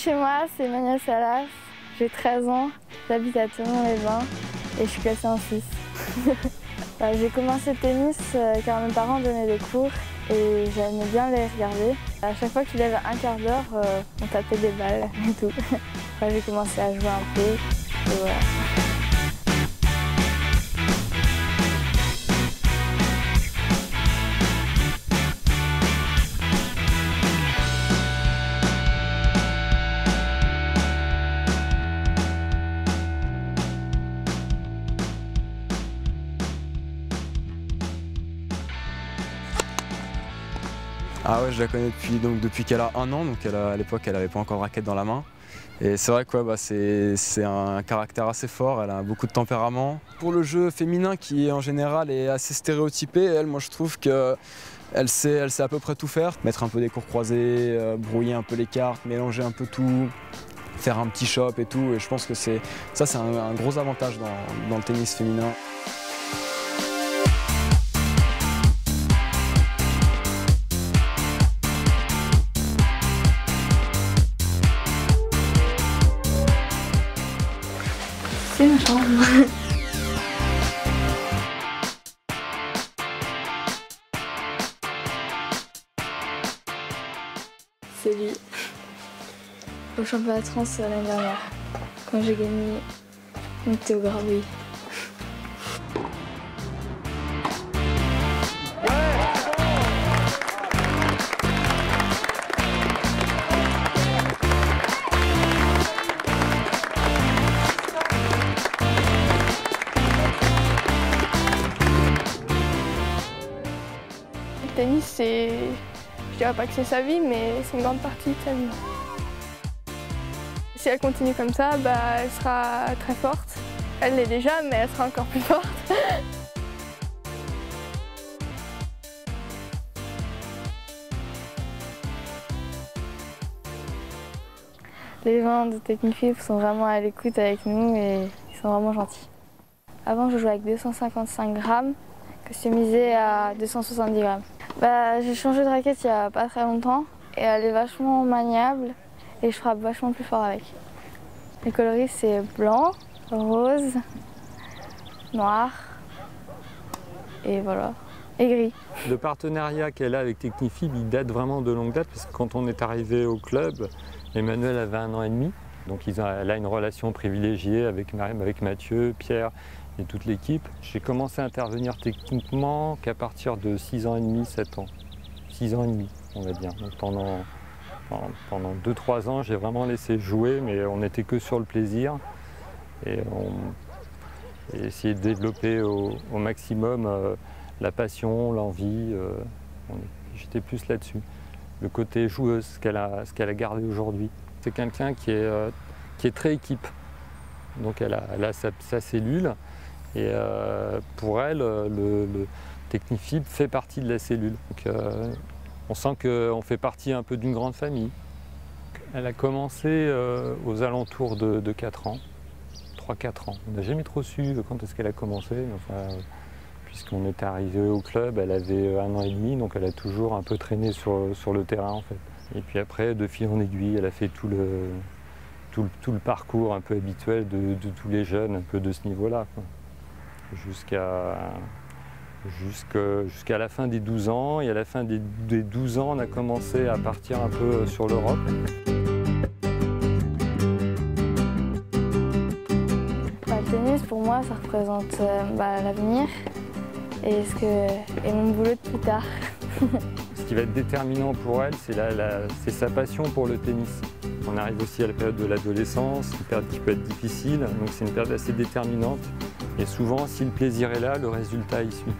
chez moi, c'est Emmanuel Salas. J'ai 13 ans, j'habite à Toulon-les-Bains et je suis classée en 6. Bah, j'ai commencé le tennis euh, car mes parents donnaient des cours et j'aimais bien les regarder. À chaque fois qu'il y avait un quart d'heure, euh, on tapait des balles et tout. j'ai commencé à jouer un peu et voilà. Ah ouais, je la connais depuis, donc, depuis qu'elle a un an, donc elle à l'époque elle n'avait pas encore raquette dans la main. Et c'est vrai que bah, c'est un caractère assez fort, elle a beaucoup de tempérament. Pour le jeu féminin qui en général est assez stéréotypé, elle, moi je trouve que elle sait, elle sait à peu près tout faire. Mettre un peu des cours croisés, euh, brouiller un peu les cartes, mélanger un peu tout, faire un petit shop et tout. Et je pense que ça c'est un, gros avantage dans le tennis féminin. C'est ma chambre. C'est lui. Au championnat de France l'année dernière, quand j'ai gagné une Théo Grabouille. Tennis, c'est. Je dirais pas que c'est sa vie, mais c'est une grande partie de sa vie. Si elle continue comme ça, bah, elle sera très forte. Elle l'est déjà, mais elle sera encore plus forte. Les gens de Technifib sont vraiment à l'écoute avec nous et ils sont vraiment gentils. Avant, je jouais avec 255 grammes, customisé à 270 grammes. Bah, j'ai changé de raquette il n'y a pas très longtemps et elle est vachement maniable et je frappe vachement plus fort avec. Les coloris c'est blanc, rose, noir et voilà, et gris. Le partenariat qu'elle a avec Technifib, il date vraiment de longue date parce que quand on est arrivé au club, Emmanuel avait un an et demi. Donc elle a une relation privilégiée avec, Mathieu, Pierre et toute l'équipe. J'ai commencé à intervenir techniquement qu'à partir de 6 ans et demi, 7 ans. 6 ans et demi, on va dire. Pendant, pendant 2-3 ans, j'ai vraiment laissé jouer, mais on n'était que sur le plaisir. Et on essayé de développer au, maximum euh, la passion, l'envie. Euh, j'étais plus là-dessus. Le côté joueuse, ce qu'elle a gardé aujourd'hui. C'est quelqu'un qui, est, euh, qui est très équipe. Donc elle a, sa, cellule et euh, pour elle, le, le, Technifib fait partie de la cellule. Donc, euh, on sent qu'on fait partie un peu d'une grande famille. Elle a commencé euh, aux alentours de, de 4 ans, 3-4 ans. On n'a jamais trop su quand est-ce qu'elle a commencé. Puisqu'on était arrivé au club, elle avait un an et demi, donc elle a toujours un peu traîné sur, sur le terrain en fait. Et puis après, de fil en aiguille, elle a fait tout le, tout, tout le parcours un peu habituel de, tous les jeunes, un peu de ce niveau-là jusqu'à la fin des 12 ans. Et à la fin des, des, 12 ans, on a commencé à partir un peu sur l'Europe. Bah, le tennis, pour moi, ça représente euh, bah, l'avenir et, et mon boulot de plus tard. qui va être déterminant pour elle, c'est sa passion pour le tennis. On arrive aussi à la période de l'adolescence, une période qui peut être difficile, donc c'est une période assez déterminante. Et souvent, si le plaisir est là, le résultat y suit.